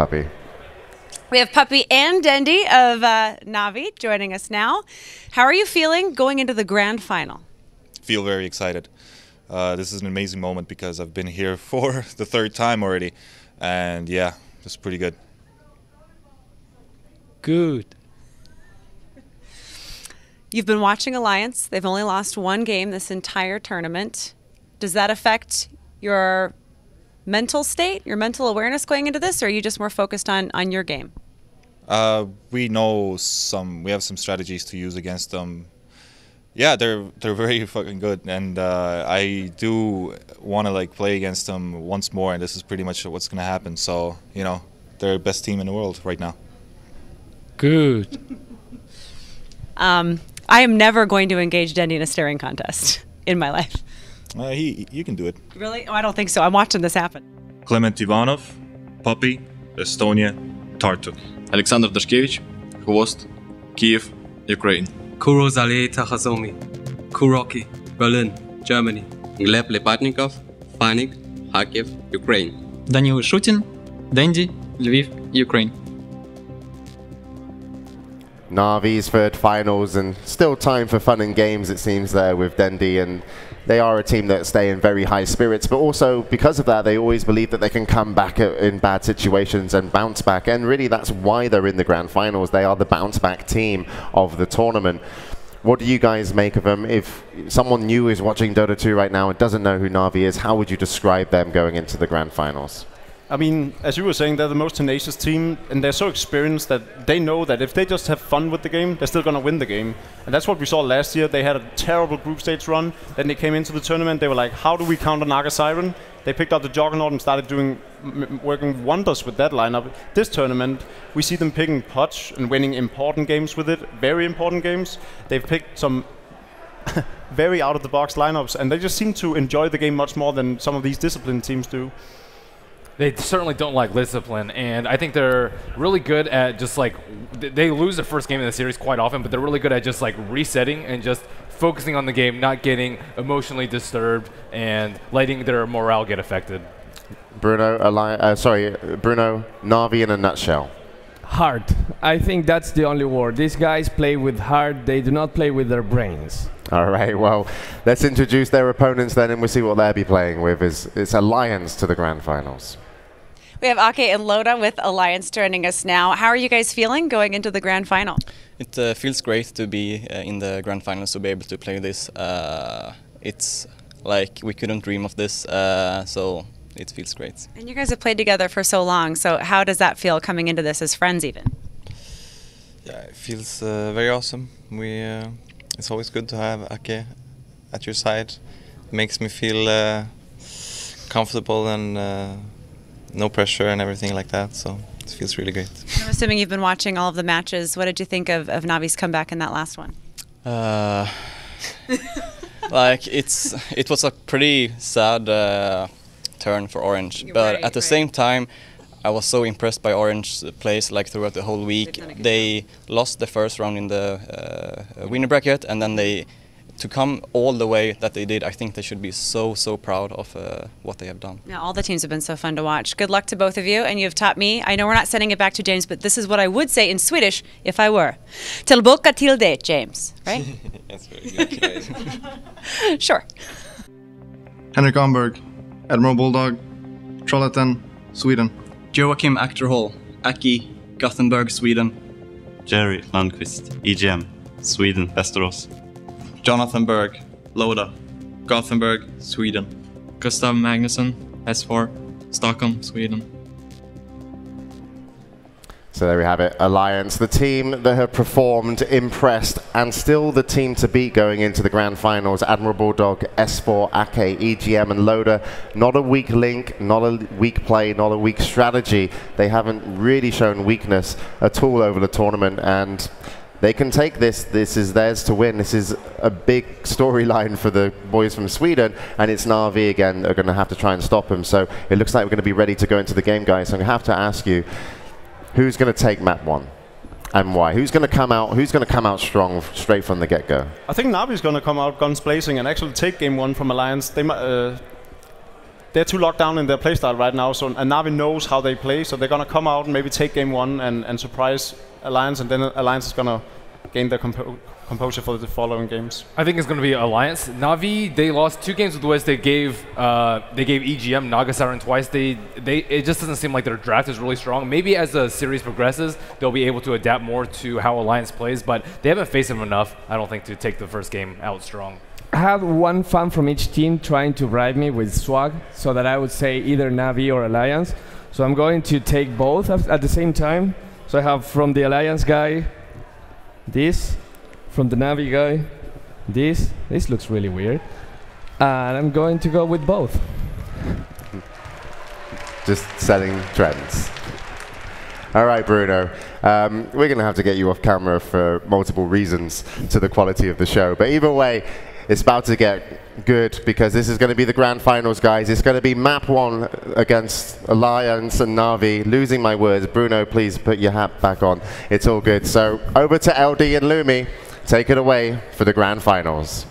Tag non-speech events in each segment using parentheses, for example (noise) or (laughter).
Puppey. We have Puppey and Dendi of uh, Navi joining us now. How are you feeling going into the grand final? Feel very excited. Uh, this is an amazing moment because I've been here (laughs) for the third time already, and yeah, it's pretty good. Good. You've been watching Alliance. They've only lost one game this entire tournament. Does that affect your mental state, your mental awareness going into this, or are you just more focused on on your game? Uh, we know some. We have some strategies to use against them. Yeah, they're they're very (laughs) fucking good, and uh, I do want to like play against them once more, and this is pretty much what's gonna happen. So you know, they're the best team in the world right now. Good. (laughs) Um, I am never going to engage Dendi in a staring contest (laughs) in my life. Uh, he, you can do it. Really? Oh, I don't think so. I'm watching this happen. Clement Ivanov, Puppey, Estonia, Tartu. Alexander Dashkevich, XBOCT, Kiev, Ukraine. Kuro Salehi Takhasomi, KuroKy, Berlin, Germany. Gleb Lipatnikov, Funn1k, Kharkiv, Ukraine. Daniel Ishutin, Dendi, Lviv, Ukraine. Navi's third finals, and still time for fun and games, it seems, there with Dendi and they are a team that stay in very high spirits but also because of that they always believe that they can come back in bad situations and bounce back. And really that's why they're in the grand finals. They are the bounce back team of the tournament. What do you guys make of them if someone new is watching Dota 2 right now and doesn't know who Navi is how would you describe them going into the grand finals I mean, as you were saying, they're the most tenacious team, and they're so experienced that they know that if they just have fun with the game, they're still going to win the game. And that's what we saw last year. They had a terrible group stage run. Then they came into the tournament. They were like, how do we counter Naga Siren? They picked up the Juggernaut and started doing working wonders with that lineup. This tournament, we see them picking Pudge and winning important games with it, very important games. They've picked some (laughs) very out of the box lineups, and they just seem to enjoy the game much more than some of these disciplined teams do they certainly don't like discipline, and I think they're really good at just like they lose the first game in the series quite often, but they're really good at just like resetting and just focusing on the game, not getting emotionally disturbed and letting their morale get affected. Bruno, uh, sorry, Bruno, Navi in a nutshell. Heart. I think that's the only word. These guys play with heart. They do not play with their brains. All right, well, let's introduce their opponents then, and we'll see what they'll be playing with. Is It's Alliance to the Grand Finals. We have Akke and Loda with Alliance joining us now. How are you guys feeling going into the grand final? It uh, feels great to be uh, in the grand finals to be able to play this. Uh, it's like we couldn't dream of this, uh, so it feels great. And you guys have played together for so long, so how does that feel coming into this as friends even? Yeah, it feels uh, very awesome. We uh, it's always good to have Akke at your side. It makes me feel comfortable and no pressure and everything like that. So it feels really great. I'm assuming you've been watching all of the matches. What did you think of, of Navi's comeback in that last one? Uh, (laughs) like it's it was a pretty sad uh, turn for Orange, but right, at the right. same time. I was so impressed by Orange's plays like throughout the whole week. They lost the first round in the uh, winner bracket, and then they to come all the way that they did, I think they should be so, so proud of uh, what they have done. Yeah, all the teams have been so fun to watch. Good luck to both of you, and you have taught me. I know we're not sending it back to James, but this is what I would say in Swedish if I were. Tillbaka till det, James, right? (laughs) That's very good. (laughs) sure. Henrik Ahnberg, Admiral Bulldog, Trollhättan, Sweden. Joakim Akterhall, Akke, Gothenburg, Sweden. Jerry Lundkvist, EGM, Sweden, Västerås. Jonathan Berg, Loda, Gothenburg, Sweden. Gustav Magnusson, S4, Stockholm, Sweden. So there we have it, Alliance, the team that have performed, impressed, and still the team to beat going into the grand finals. Admiral Bulldog, S4, Akke, EGM, and Loda. Not a weak link, not a weak play, not a weak strategy. They haven't really shown weakness at all over the tournament, and they can take this. This is theirs to win. This is a big storyline for the boys from Sweden, and it's Navi again are going to have to try and stop them. So it looks like we're going to be ready to go into the game, guys. So I have to ask you, who's going to take map one? and why? Who's going to come out? Who's going to come out strong straight from the get-go? I think Navi's going to come out guns blazing and actually take game one from Alliance. They uh, they're too locked down in their playstyle right now. So and Navi knows how they play, so they're gonna come out and maybe take game one and, and surprise Alliance, and then Alliance is gonna gain their compo- composure for the following games. I think it's going to be Alliance. Navi, they lost two games with Wiz. They gave uh, they gave EGM Naga Siren twice. They they it just doesn't seem like their draft is really strong. Maybe as the series progresses, they'll be able to adapt more to how Alliance plays. But they haven't faced them enough, I don't think, to take the first game out strong. I had one fan from each team trying to bribe me with swag so that I would say either Navi or Alliance. So I'm going to take both at the same time. So I have from the Alliance guy this, from the Navi guy this. This looks really weird. And I'm going to go with both. Just setting trends. All right, Bruno. Um, we're going to have to get you off camera for multiple reasons to the quality of the show. But either way, it's about to get good because this is going to be the grand finals, guys. It's going to be map one against Alliance and Navi. Losing my words. Bruno, please put your hat back on. It's all good. So over to LD and Lumi. Take it away for the grand finals.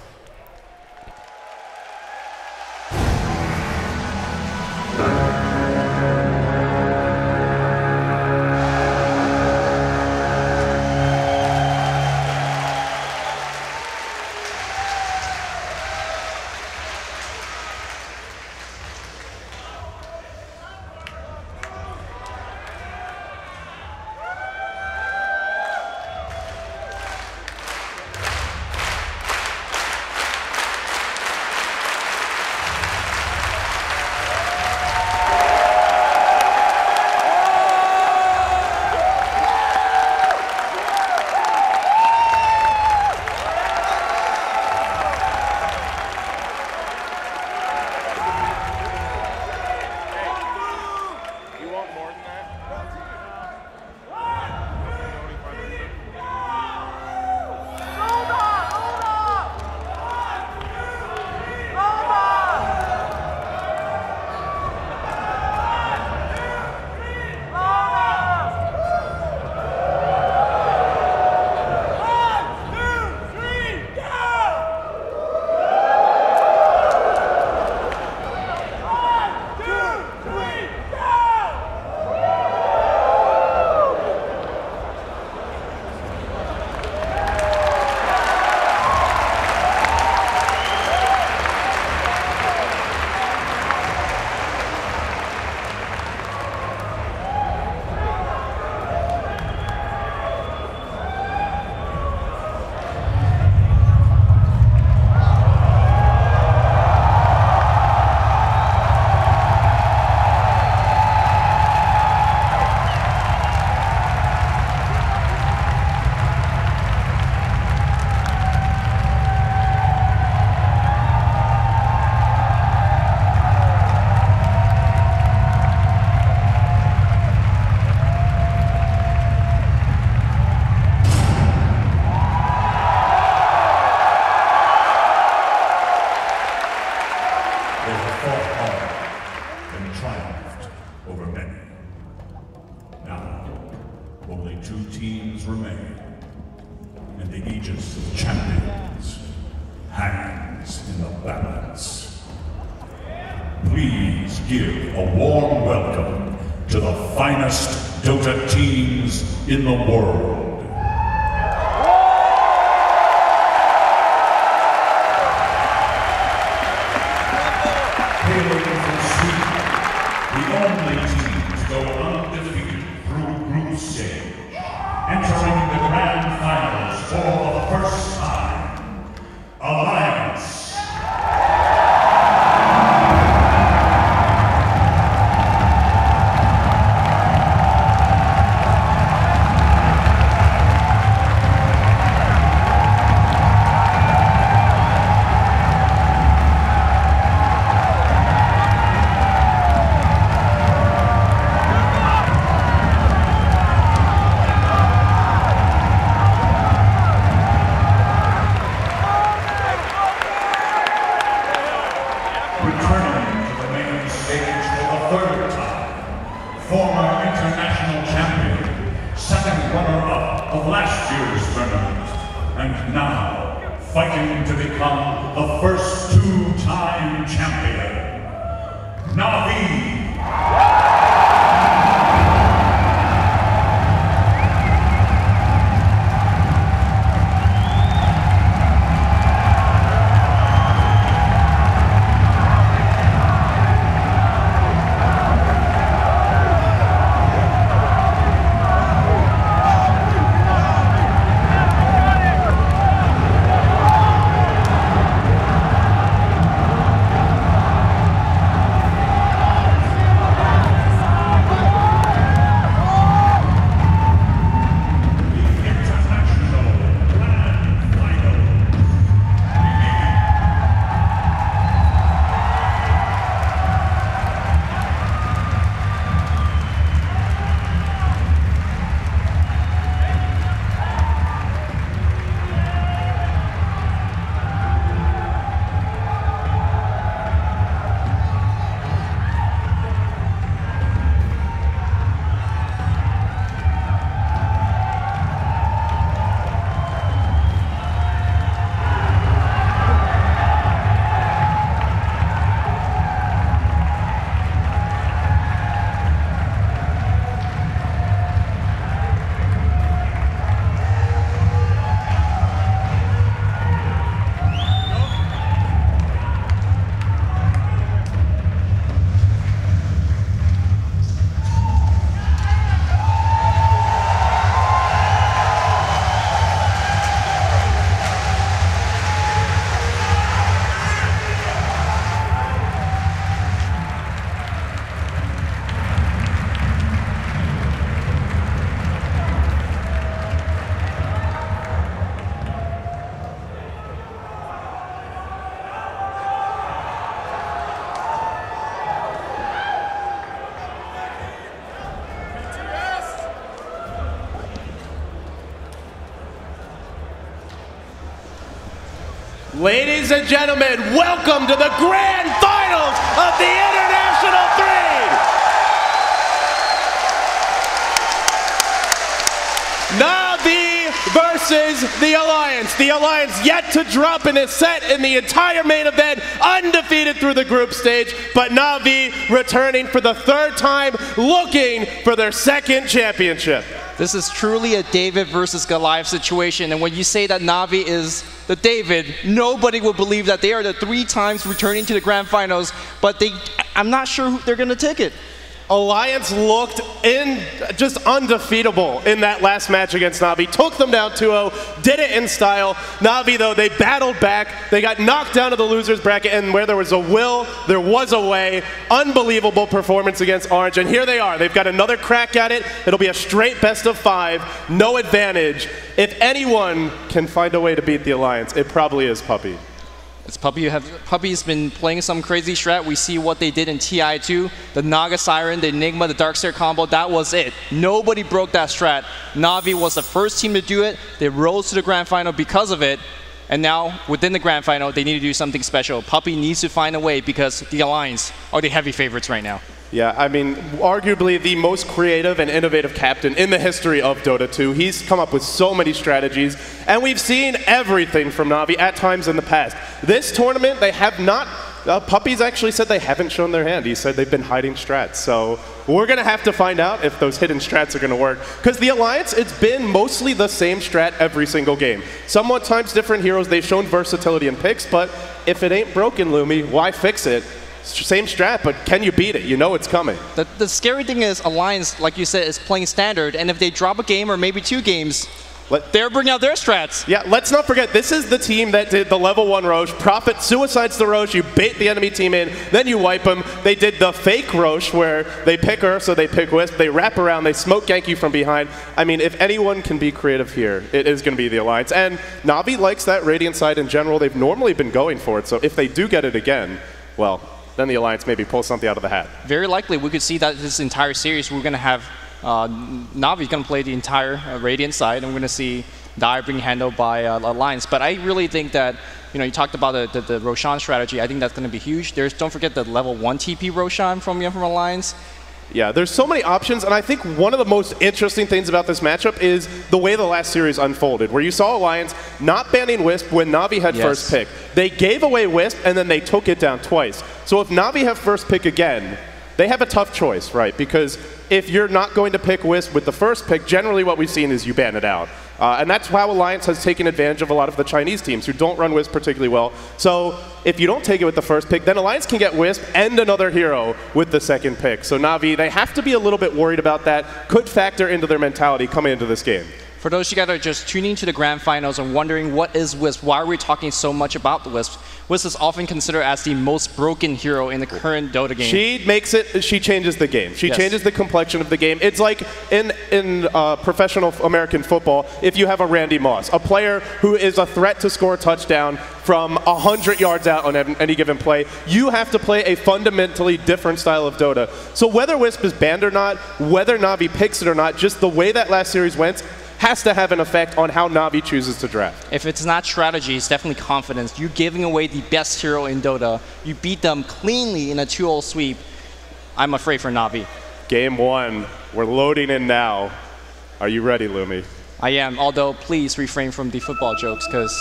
Ladies and gentlemen, welcome to the grand finals of the International Three. Navi versus the Alliance. The Alliance yet to drop in a set in the entire main event, undefeated through the group stage, but Navi returning for the third time, looking for their second championship. This is truly a David versus Goliath situation, and when you say that Navi is the David, nobody will believe that they are the three times returning to the grand finals, but they, I'm not sure who they're gonna take it. Alliance looked in just undefeatable in that last match against Navi. Took them down 2-0, did it in style. Navi though, they battled back. They got knocked down to the losers bracket and where there was a will, there was a way. Unbelievable performance against Orange and here they are. They've got another crack at it. It'll be a straight best of 5, no advantage. If anyone can find a way to beat the Alliance, it probably is Puppey. It's Puppey. Have, Puppey's been playing some crazy strat. We see what they did in TI2, the Naga Siren, the Enigma, the Darkseer combo. That was it. Nobody broke that strat. Navi was the first team to do it. They rose to the grand final because of it. And now, within the grand final, they need to do something special. Puppey needs to find a way because the Alliance are the heavy favorites right now. Yeah, I mean, arguably the most creative and innovative captain in the history of Dota 2. He's come up with so many strategies, and we've seen everything from Navi at times in the past. This tournament, they have not. Uh, Puppey's actually said they haven't shown their hand. He said they've been hiding strats. So we're going to have to find out if those hidden strats are going to work. Because the Alliance, it's been mostly the same strat every single game. Somewhat times different heroes. They've shown versatility in picks, but if it ain't broken, Lumi, why fix it? Same strat, but can you beat it? You know it's coming. The, the scary thing is Alliance, like you said, is playing standard, and if they drop a game or maybe two games, Let, they're bringing out their strats. Yeah, let's not forget, this is the team that did the level 1 Rosh. Prophet suicides the Rosh, you bait the enemy team in, then you wipe them. They did the fake Rosh where they pick her, so they pick Wisp, they wrap around, they smoke gank you from behind. I mean, if anyone can be creative here, it is going to be the Alliance. And Navi likes that Radiant side in general. They've normally been going for it, so if they do get it again, well, then the Alliance maybe pull something out of the hat. Very likely, we could see that this entire series, we're going to have uh, Navi's going to play the entire uh, Radiant side, and we're going to see Dire being handled by uh, Alliance. But I really think that, you know, you talked about the, the, the Roshan strategy. I think that's going to be huge. There's, don't forget the level 1 TP Roshan from, from Alliance. Yeah, there's so many options, and I think one of the most interesting things about this matchup is the way the last series unfolded, where you saw Alliance not banning Wisp when Navi had Yes. first pick. They gave away Wisp, and then they took it down twice. So if Navi have first pick again, they have a tough choice, right? Because if you're not going to pick Wisp with the first pick, generally what we've seen is you ban it out. Uh, and that's how Alliance has taken advantage of a lot of the Chinese teams who don't run Wisp particularly well. So if you don't take it with the first pick, then Alliance can get Wisp and another hero with the second pick. So Navi, they have to be a little bit worried about that. Could factor into their mentality coming into this game. For those of you guys are just tuning to the grand finals and wondering what is Wisp, why are we talking so much about the Wisp? Wisp is often considered as the most broken hero in the current Dota game. She makes it. She changes the game. She Yes. changes the complexion of the game. It's like in in uh, professional American football. If you have a Randy Moss, a player who is a threat to score a touchdown from hundred yards out on any given play, you have to play a fundamentally different style of Dota. So whether Wisp is banned or not, whether Navi picks it or not, just the way that last series went has to have an effect on how Navi chooses to draft. If it's not strategy, it's definitely confidence. You're giving away the best hero in Dota. You beat them cleanly in a 2-0 sweep. I'm afraid for Navi. Game one, we're loading in now. Are you ready, Lumi? I am, although please refrain from the football jokes because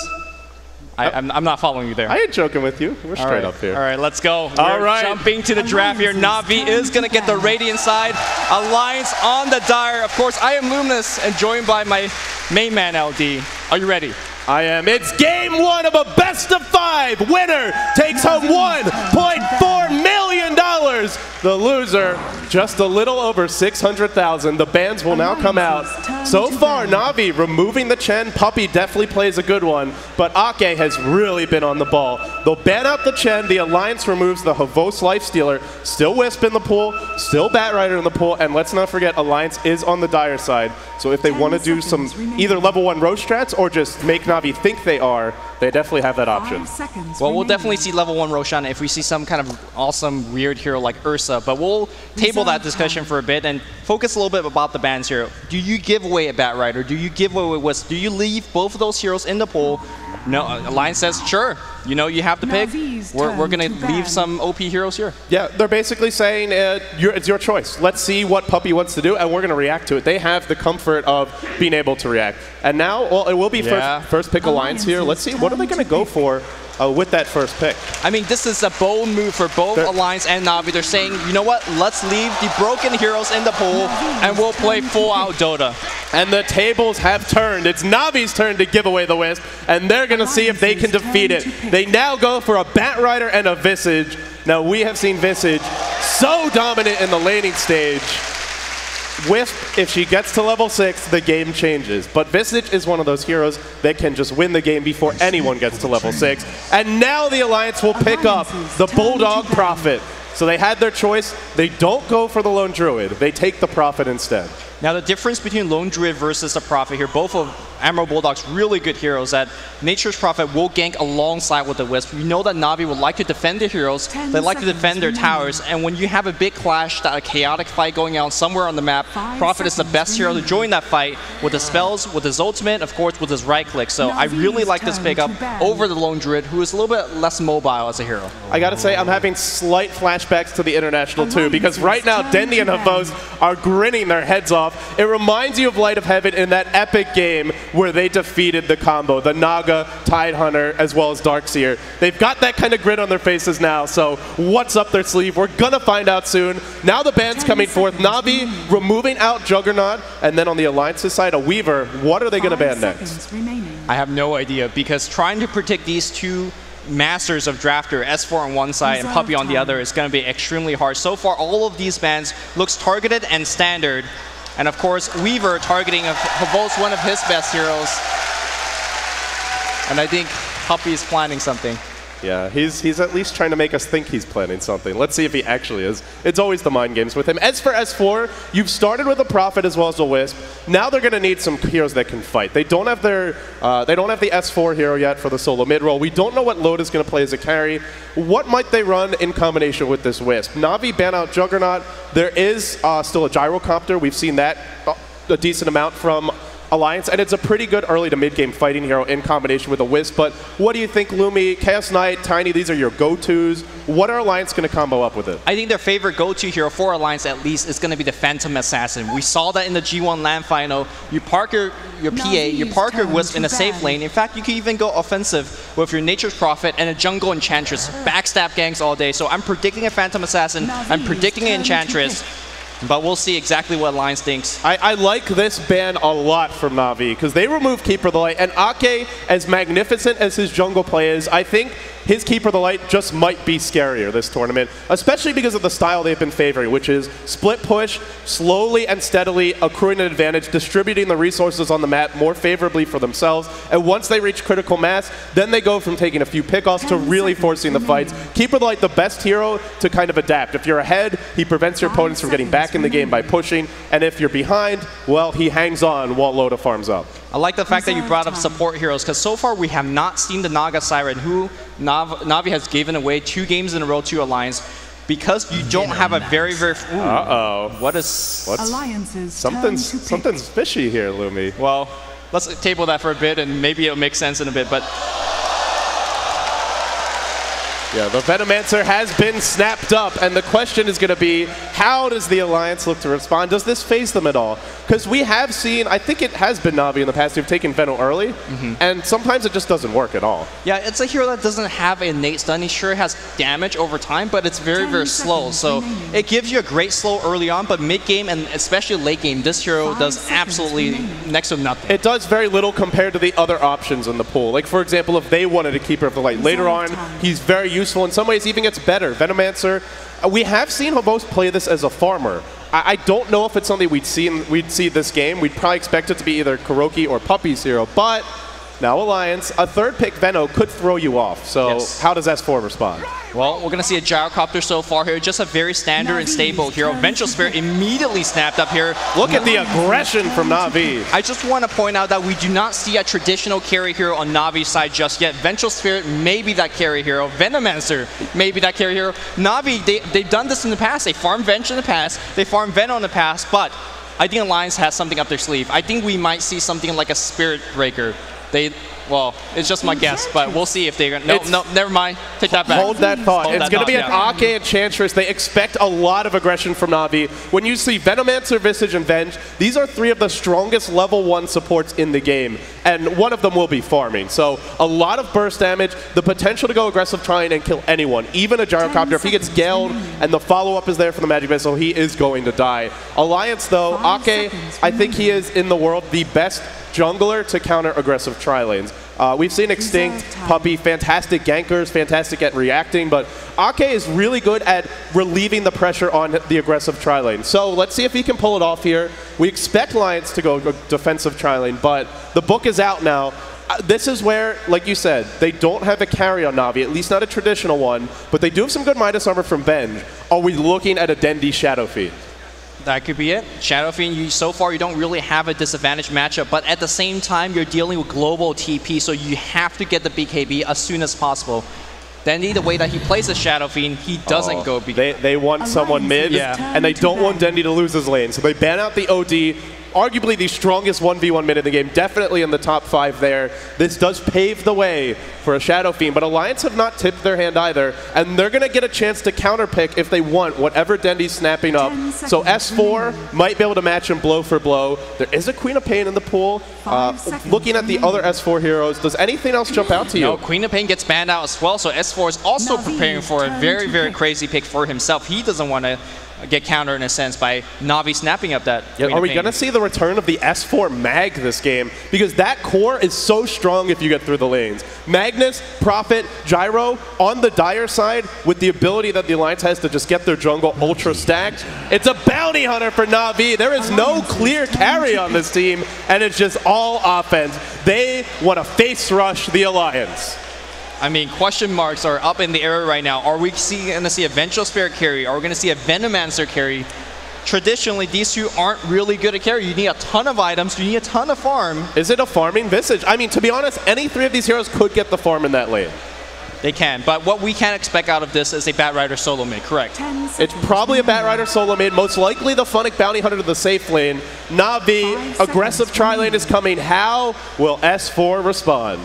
I'm, I'm not following you there. I ain't joking with you. We're All straight right. up here. All right, let's go. All We're right. Jumping to the draft here. Navi is going to get the Radiant side. Alliance on the Dire. Of course, I am Luminous and joined by my main man, LD. Are you ready? I am. It's game one of a best of five. Winner takes home $1.4 million. The loser, just a little over 600,000. The bands will now come out. So far, Navi removing the Chen. Puppey definitely plays a good one, but Akke has really been on the ball. They'll ban out the Chen. The Alliance removes the XBOCT Life Stealer. Still Wisp in the pool, still Batrider in the pool, and let's not forget Alliance is on the dire side. So if they want to do some either level one road strats or just make Navi think they are, they definitely have that option. Well, we'll definitely see level one Roshan if we see some kind of awesome weird hero like Ursa, but we'll table that discussion for a bit and focus a little bit about the bans here. Do you give away a Batrider? Do you give away Wisp? Do you leave both of those heroes in the pool? No, uh, Alliance says, sure. You know, you have to pick. We're, we're going to leave some OP heroes here. Yeah, they're basically saying uh, you it's your choice. Let's see what Puppey wants to do, and we're going to react to it. They have the comfort of being able to react. And now, well, it will be Yeah. first, first pick Alliance here. Let's see, what are they going to go for uh, with that first pick? I mean, this is a bold move for both Alliance and Navi. They're saying, you know what? Let's leave the broken heroes in the pool, and we'll play full-out Dota. And the tables have turned. It's Navi's turn to give away the Wisp, and they're going to see if they can defeat it. They now go for a Bat Rider and a Visage. Now, we have seen Visage so dominant in the laning stage. Wisp, if she gets to level 6, the game changes. But Visage is one of those heroes that can just win the game before anyone gets to level 6. And now the Alliance will pick up the Bulldog Prophet. So they had their choice. They don't go for the Lone Druid. They take the Prophet instead. Now the difference between Lone Druid versus the Prophet here, both of Admiral Bulldog's really good heroes that Nature's Prophet will gank alongside with the Wisp. You know that Navi would like to defend their heroes, they like to defend their towers, and when you have a big clash, that a chaotic fight going on somewhere on the map, Prophet is the best hero to join that fight with his spells, with his ultimate, of course with his right click. So I really like this pickup over the Lone Druid, who is a little bit less mobile as a hero. I gotta say, I'm having slight flashbacks to the international too, because right now Dendi and XBOCT are grinning their heads off. It reminds you of Light of Heaven in that epic game where they defeated the combo, the Naga, Tide Hunter, as well as Darkseer. They've got that kind of grit on their faces now, so what's up their sleeve? We're gonna find out soon. Now the band's coming forth. Navi removing out Juggernaut, and then on the Alliance's side, a Weaver. What are they gonna ban next? I have no idea because trying to predict these two masters of drafter, S4 on one side and Puppey on the other, is going to be extremely hard. So far, all of these bans looks targeted and standard. And of course, Weaver targeting XBOCT, one of his best heroes. And I think Puppey is planning something. Yeah, he's he's at least trying to make us think he's planning something. Let's see if he actually is. It's always the mind games with him. As for S4, you've started with a Prophet as well as a Wisp. Now they're going to need some heroes that can fight. They don't have their uh, they don't have the S4 hero yet for the solo mid role. We don't know what load is going to play as a carry. What might they run in combination with this Wisp? Navi ban out Juggernaut. There is uh, still a gyrocopter. We've seen that uh, a decent amount from Alliance, and it's a pretty good early to mid game fighting hero in combination with a Wisp. But what do you think, Lumi, Chaos Knight, Tiny? These are your go-tos. What are Alliance going to combo up with it? I think their favorite go-to hero for Alliance at least is going to be the Phantom Assassin. We saw that in the G1 LAN final. You park your, your PA, you park your Wisp in a safe lane. In fact, you can even go offensive with your Nature's Prophet and a Jungle Enchantress. Backstab ganks all day. So I'm predicting a Phantom Assassin. I'm predicting an Enchantress. But we'll see exactly what Alliance thinks. I, I like this ban a lot from Navi because they remove Keeper of the Light. And Akke, as magnificent as his jungle play is, I think his Keeper of the Light just might be scarier this tournament, especially because of the style they've been favoring, which is split push, slowly and steadily accruing an advantage, distributing the resources on the map more favorably for themselves. And once they reach critical mass, then they go from taking a few pickoffs to really forcing the fights. Keeper of the Light, the best hero to kind of adapt. If you're ahead, he prevents your opponents from getting back in the game by pushing. And if you're behind, well, he hangs on while Loda farms up. I like the fact that you brought up support heroes because so far we have not seen the Naga Siren, who Nav- Navi has given away two games in a row to Alliance. Because you don't have a very, very. Ooh, Uh-oh. What is. What's Alliances something's something's fishy here, Lumi. Well, let's table that for a bit and maybe it'll make sense in a bit. But Yeah, the Venomancer has been snapped up, and the question is going to be, how does the Alliance look to respond? Does this faze them at all? Because we have seen, I think it has been Navi in the past who've taken Veno early, mm-hmm. and sometimes it just doesn't work at all. yeah, it's a hero that doesn't have innate stun. He sure has damage over time, but it's very, very slow. So it gives you a great slow early on, but mid game and especially late game, this hero does absolutely next to nothing. It does very little compared to the other options in the pool. Like, for example, if they wanted a Keeper of the Light later on, he's very useful. In some ways, even gets better. Venomancer, uh, we have seen XBOCT play this as a farmer. I, I don't know if it's something we'd see in, we'd see this game. We'd probably expect it to be either KuroKy or Puppey's hero, but now Alliance, a third pick Veno could throw you off. So how does S4 respond? Well, we're going to see a gyrocopter so far here. Just a very standard and stable hero. Vengeful Spirit immediately snapped up here. Look at the aggression from Navi. I just want to point out that we do not see a traditional carry hero on Navi's side just yet. Vengeful Spirit may be that carry hero. Venomancer may be that carry hero. Navi, they, they've done this in the past. They farmed Venge in the past. They farmed Venom in the past. But I think Alliance has something up their sleeve. I think we might see something like a Spirit Breaker. They, well, it's just my guess, but we'll see if they're no, It's- no, never mind. Take that back. Hold that thought. Hold it's going to be an yeah. Akke Enchantress. They expect a lot of aggression from Navi. When you see Venomancer, Visage, and Venge, these are three of the strongest level one supports in the game, and one of them will be farming. So a lot of burst damage, the potential to go aggressive trying and kill anyone, even a gyrocopter. If he gets gelled and the follow-up is there for the magic missile, he is going to die. Alliance, though, Akke, I think he is in the world the best jungler to counter aggressive tri lanes. Uh, we've seen Extinct, Puppey, fantastic gankers, fantastic at reacting, but Akke is really good at relieving the pressure on the aggressive tri lane. So let's see if he can pull it off here. We expect Lions to go defensive tri lane, but the book is out now. Uh, This is where, like you said, they don't have a carry on Navi, at least not a traditional one, but they do have some good Midas armor from Benj. Are we looking at a Dendi Shadow Fiend? That could be it. Shadow Fiend, you, so far you don't really have a disadvantage matchup, but at the same time you're dealing with global TP, so you have to get the BKB as soon as possible. Dendi, the way that he plays the Shadow Fiend, he doesn't Oh, go BKB. They, they want someone mid, Yeah. and they don't want Dendi to lose his lane. So they ban out the OD, arguably the strongest 1v1 mid in the game, definitely in the top five there. This does pave the way for a Shadow Fiend, but Alliance have not tipped their hand either, and they're going to get a chance to counterpick if they want whatever Dendi's snapping up. So S4 might be able to match him blow for blow. There is a Queen of Pain in the pool. Uh, looking at the other S4 heroes, does anything else jump out to you? No, Queen of Pain gets banned out as well, so S4 is also preparing for a very, very crazy pick for himself. He doesn't want to get countered in a sense by Navi snapping up that Queen are we going to see the return of the S4 Mag this game? Because that core is so strong if you get through the lanes. Magnus, Prophet, Gyro on the Dire side with the ability that the Alliance has to just get their jungle ultra stacked. It's a bounty hunter for Navi. There is no clear carry on this team, and it's just all offense. They want to face rush the Alliance. I mean, question marks are up in the air right now. Are we going to see a Vengeful Spirit carry? Are we going to see a Venomancer carry? Traditionally, these two aren't really good at carry. You need a ton of items. You need a ton of farm. Is it a farming visage? I mean, to be honest, any three of these heroes could get the farm in that lane. They can. But what we can expect out of this is a Bat Rider solo mid, correct? It's probably a Bat Rider solo mid, most likely the Funn1k Bounty Hunter to the safe lane. Navi, aggressive tri lane is coming. How will S4 respond?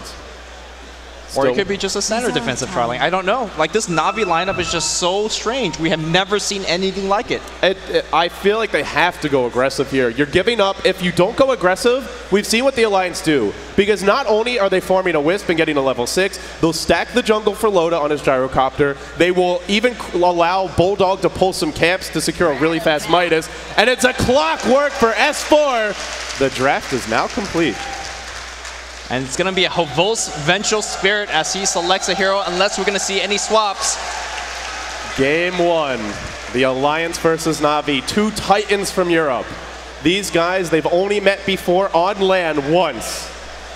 Or it could be just a center defensive tri lane. I don't know. Like this Navi lineup is just so strange. We have never seen anything like it. It, it- I feel like they have to go aggressive here. You're giving up. If you don't go aggressive, we've seen what the Alliance do. Because not only are they farming a Wisp and getting a level 6, they'll stack the jungle for Loda on his gyrocopter. They will even allow Bulldog to pull some camps to secure a really fast Midas. And it's a clockwork for S4. The draft is now complete. And it's going to be a XBOCT Vengeful Spirit as he selects a hero, unless we're going to see any swaps. Game one, the Alliance versus Navi, two titans from Europe. These guys, they've only met before on land once.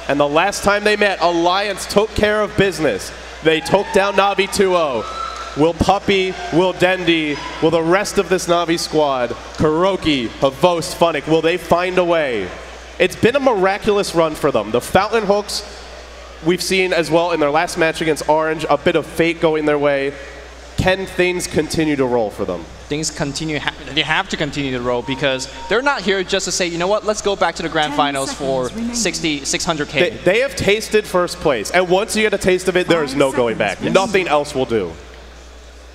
And the last time they met, Alliance took care of business. They took down Navi 2-0. Will Puppey, will Dendi, will the rest of this Navi squad, KuroKy, XBOCT, Funn1k, will they find a way? It's been a miraculous run for them. The Fountain Hooks, we've seen as well in their last match against Orange, a bit of fate going their way. Can things continue to roll for them? Things continue, ha- they have to continue to roll because they're not here just to say, you know what, let's go back to the grand finals for 60, 600K. They, they have tasted first place, and once you get a taste of it, there is no going back. Nothing else will do.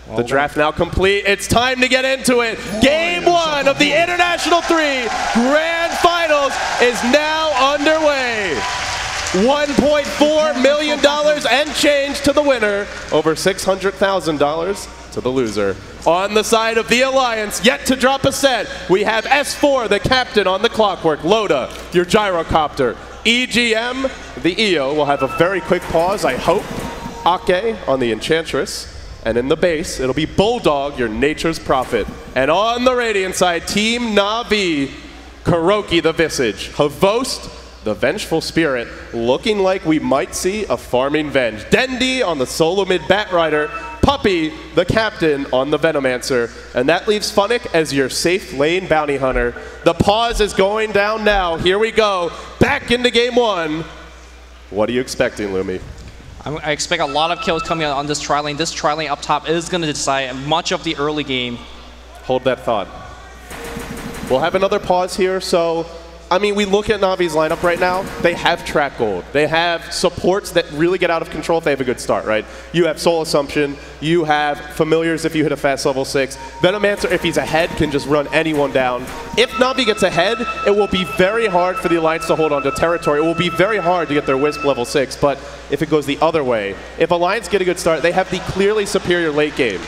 The draft now complete. It's time to get into it. Game one of the International 3 Grand Finals is now underway. $1.4 million and change to the winner, over $600,000 to the loser. On the side of the Alliance, yet to drop a set, we have S4, the captain on the clockwork, Loda, your gyrocopter. EGM, the Io, will have a very quick pause, I hope. Akke on the Enchantress. And in the base, it'll be Bulldog, your nature's prophet. And on the Radiant side, Team Navi, KuroKy the Visage, XBOCT the Vengeful Spirit, looking like we might see a farming Venge. Dendi on the solo mid Bat Rider, Puppey the captain on the Venomancer, and that leaves Funn1k as your safe lane bounty hunter. The pause is going down now. Here we go. Back into game one. What are you expecting, Lumi? I expect a lot of kills coming on this tri lane. This tri lane up top is going to decide much of the early game. Hold that thought. We'll have another pause here. So, I mean, we look at Navi's lineup right now. They have track gold. They have supports that really get out of control if they have a good start, right? You have Soul Assumption. You have Familiars if you hit a fast level 6. Venomancer, if he's ahead, can just run anyone down. If Navi gets ahead, it will be very hard for the Alliance to hold on to territory. It will be very hard to get their Wisp level 6. But if it goes the other way, if Alliance get a good start, they have the clearly superior late game.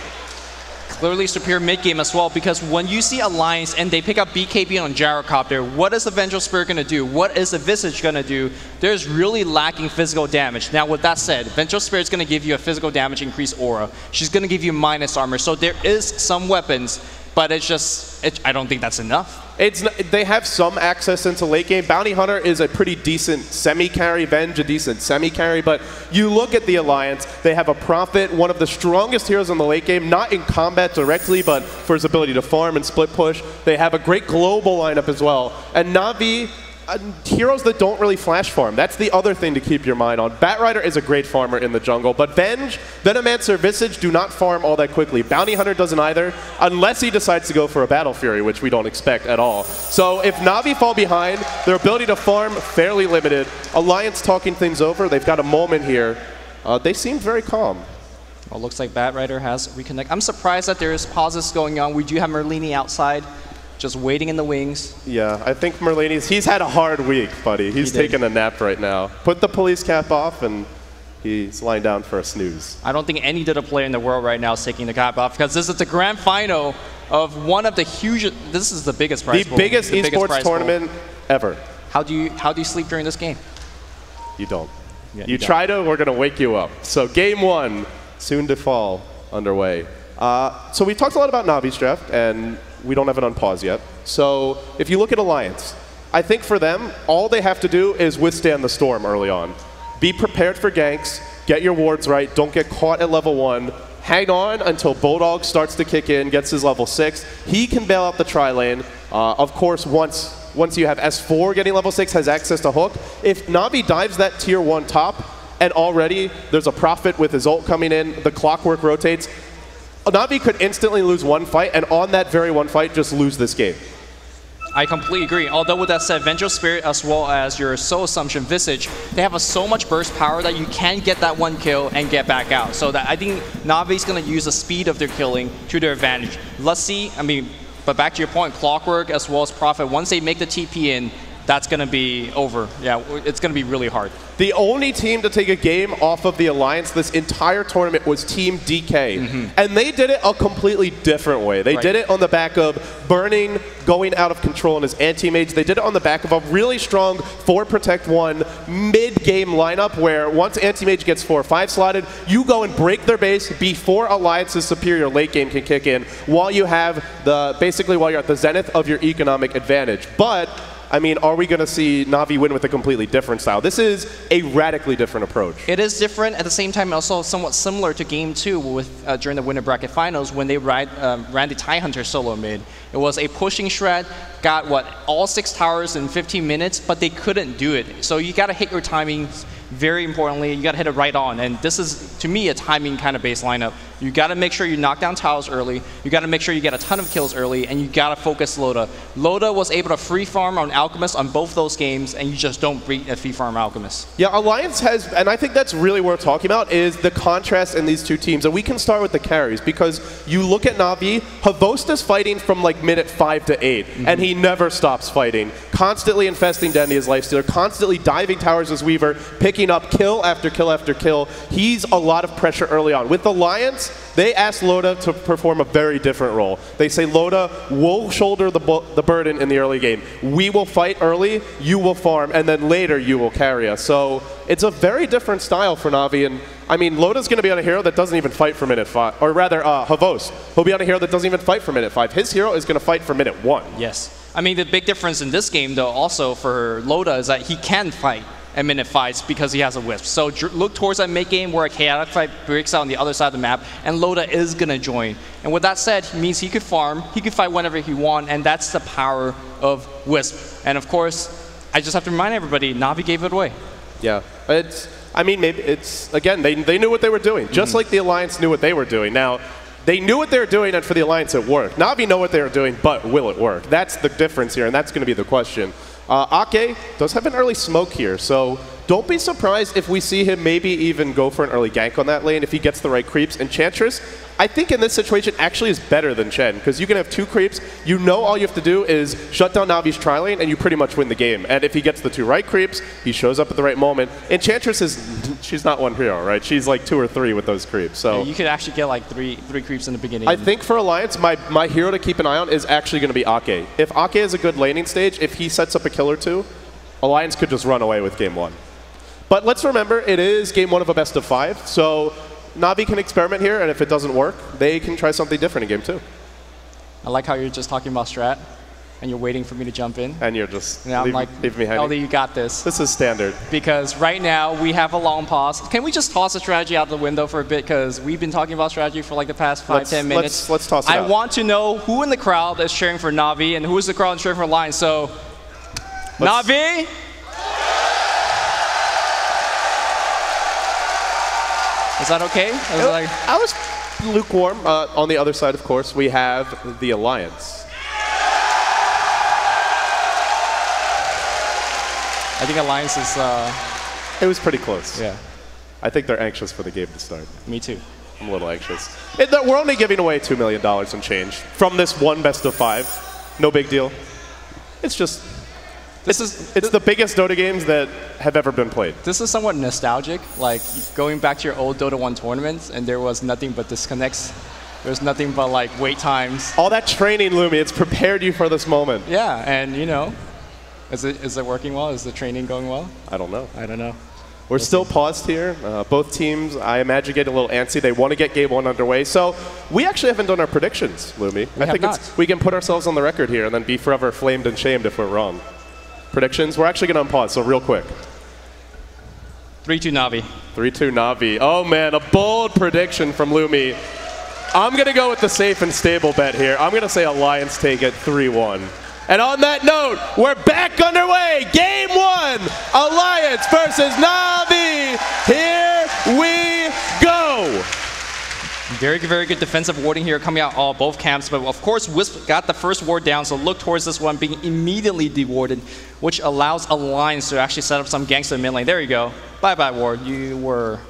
Clearly superior mid game as well because when you see Alliance and they pick up BKB on Gyrocopter, what is the Vengeful Spirit going to do? What is the Visage going to do? There's really lacking physical damage. Now, with that said, Vengeful is going to give you a physical damage increase aura. She's going to give you minus armor. So there is some weapons, but it's just, it, I don't think that's enough. It's they have some access into late game. Bounty Hunter is a pretty decent semi carry. Venge a decent semi carry. But you look at the alliance. They have a Prophet, one of the strongest heroes in the late game. Not in combat directly, but for his ability to farm and split push. They have a great global lineup as well. And Navi. Uh, heroes that don't really flash farm. That's the other thing to keep your mind on. Batrider is a great farmer in the jungle, but Venge, Venomancer, Visage do not farm all that quickly. Bounty Hunter doesn't either, unless he decides to go for a Battle Fury, which we don't expect at all. So if Navi fall behind, their ability to farm fairly limited. Alliance talking things over. They've got a moment here. Uh, they seem very calm. Well, looks like Bat Rider has reconnect. I'm surprised that there's pauses going on. We do have Merlini outside, just waiting in the wings. Yeah, I think Merlini's, he's had a hard week, buddy. He's He taking a nap right now. Put the police cap off and he's lying down for a snooze. I don't think any Dota player in the world right now is taking the cap off because this is the grand final of one of the huge. This is the biggest prize the pool. biggest esports prize pool. tournament ever. How do you how do you sleep during this game? You don't. Yeah, you you don't. try to, we're going to wake you up. So, game one, soon to fall, underway. Uh, so, we talked a lot about Navi's draft, and we don't have it on pause yet. So, if you look at Alliance, I think for them, all they have to do is withstand the storm early on. Be prepared for ganks, get your wards right, don't get caught at level one. Hang on until Bulldog starts to kick in, gets his level six. He can bail out the tri lane. Uh, of course, once once you have S4 getting level 6 has access to hook. If Navi dives that tier 1 top, and already there's a Prophet with his ult coming in, the clockwork rotates. Navi could instantly lose one fight, and on that very one fight, just lose this game. I completely agree. Although with that said, Vengeful Spirit as well as your Soul Assumption Visage, they have a so much burst power that you can get that one kill and get back out. So that I think Navi's going to use the speed of their killing to their advantage. Let's see. I mean, but back to your point, Clockwork as well as Prophet, once they make the TP in, that's going to be over. Yeah, it's going to be really hard. The only team to take a game off of the Alliance this entire tournament was Team DK. Mm-hmm. And they did it a completely different way. They Right. did it on the back of Burning going out of control in his anti-mage. They did it on the back of a really strong 4 Protect 1 mid-game lineup where once anti-mage gets 4-5 slotted, you go and break their base before Alliance's superior late game can kick in while you have the, basically while you're at the zenith of your economic advantage. But I mean, are we going to see Navi win with a completely different style? This is a radically different approach. It is different at the same time, also somewhat similar to Game Two with uh, during the winner bracket finals when they ride, um, ran the Tie Hunter solo mid. It was a pushing shred, got what all six towers in 15 minutes, but they couldn't do it. So you got to hit your timing. Very importantly, you got to hit it right on, and this is to me a timing kind of base lineup. You got to make sure you knock down towers early. You got to make sure you get a ton of kills early, and you got to focus Loda. Loda was able to free farm on Alchemist on both those games, and you just don't beat a free farm Alchemist. Yeah, Alliance has, and I think that's really worth talking about, is the contrast in these two teams. And we can start with the carries because you look at Navi, XBOCT's fighting from like minute 5 to 8, mm-hmm. and he never stops fighting. Constantly infesting Dendi as Lifestealer, constantly diving towers as Weaver, picking up kill after kill after kill. He's a lot of pressure early on. With Alliance, they asked Loda to perform a very different role. They say, Loda, we'll shoulder the, the burden in the early game. We will fight early, you will farm, and then later you will carry us. So it's a very different style for Navi. And I mean, Loda's going to be on a hero that doesn't even fight for minute five. Or rather, uh, XBOCT. He'll be on a hero that doesn't even fight for minute five. His hero is going to fight for minute one. Yes. I mean, the big difference in this game, though, also for Loda, is that he can fight at minute fights because he has a wisp. So look towards that mid game where a chaotic fight breaks out on the other side of the map, and Loda is gonna join. And with that said, it means he could farm, he could fight whenever he want, and that's the power of wisp. And of course, I just have to remind everybody, Navi gave it away. Yeah, it's. I mean, maybe it's again. They they knew what they were doing, just mm-hmm. like the alliance knew what they were doing. Now, they knew what they were doing, and for the alliance, it worked. Navi know what they were doing, but will it work? That's the difference here, and that's going to be the question. Uh, Akke does have an early smoke here, so don't be surprised if we see him maybe even go for an early gank on that lane if he gets the right creeps. Enchantress, I think in this situation actually is better than Chen because you can have two creeps. You know all you have to do is shut down Navi's tri lane and you pretty much win the game. And if he gets the two right creeps, he shows up at the right moment. Enchantress is she's not one hero, right? She's like two or three with those creeps. So you could actually get like three three creeps in the beginning. I think for Alliance, my, my hero to keep an eye on is actually going to be Akke. If Akke is a good laning stage, if he sets up a kill or two, Alliance could just run away with game one. But let's remember, it is game one of a best of five, so Navi can experiment here, and if it doesn't work, they can try something different in game two. I like how you're just talking about strat, and you're waiting for me to jump in. And you're just And I'm leave, like, leave me hanging. LD, you got this. This is standard. Because right now we have a long pause. Can we just toss the strategy out the window for a bit? Because we've been talking about strategy for like the past five, Let's- ten minutes. let's- let's toss it I out. want to know who in the crowd is cheering for Navi and who is the crowd cheering for Lions. So, Let's- Navi. Is that okay? I was like, I was lukewarm. Uh, on the other side, of course, we have the Alliance. I think Alliance is. Uh, It was pretty close. Yeah. I think they're anxious for the game to start. Me too. I'm a little anxious. It, we're only giving away $2 million and change from this one best of five. No big deal. It's just. This is it's the biggest Dota games that have ever been played. This is somewhat nostalgic, like going back to your old Dota 1 tournaments, and there was nothing but disconnects. There was nothing but like wait times. All that training, Lumi, it's prepared you for this moment. Yeah, and you know, is it is it working well? Is the training going well? I don't know. I don't know. We're still paused here. Uh, both teams, I imagine, get a little antsy. They want to get game one underway. So we actually haven't done our predictions, Lumi. We I have think not. It's, we can put ourselves on the record here and then be forever flamed and shamed if we're wrong predictions. We're actually going to unpause, so real quick. 3-2 Navi. 3-2 Navi. Oh, man, a bold prediction from Lumi. I'm going to go with the safe and stable bet here. I'm going to say Alliance take it 3-1. And on that note, we're back underway. Game one, Alliance versus Navi. Here we go. Very, very good defensive warding here coming out all both camps. But of course, Wisp got the first ward down, so look towards this one being immediately dewarded, which allows Alliance to actually set up some gangster mid lane. There you go. Bye bye, ward. You were